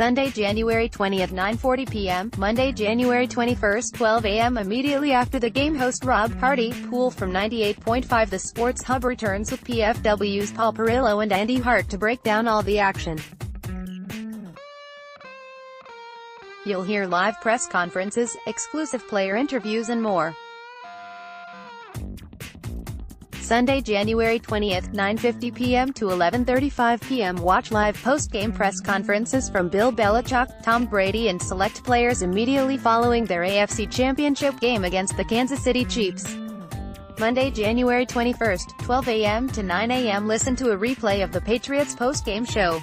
Sunday, January 20 at 9.40 p.m., Monday, January 21, 12 a.m. Immediately after the game host Rob Hardy, Poole from 98.5 The Sports Hub returns with PFW's Paul Perillo and Andy Hart to break down all the action. You'll hear live press conferences, exclusive player interviews and more. Sunday, January 20th, 9.50 p.m. to 11.35 p.m. Watch live post-game press conferences from Bill Belichick, Tom Brady and select players immediately following their AFC Championship game against the Kansas City Chiefs. Monday, January 21st, 12 a.m. to 9 a.m. Listen to a replay of the Patriots post-game show.